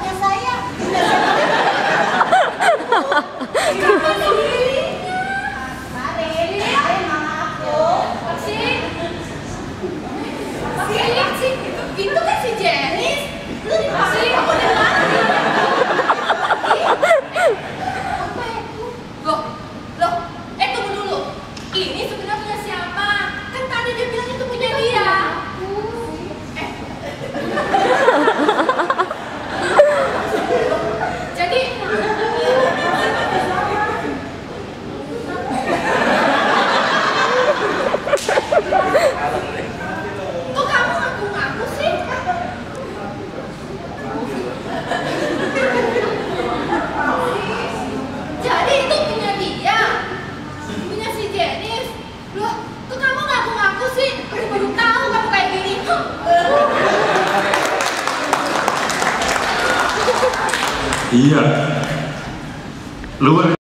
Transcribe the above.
Yes, I Iya. Luar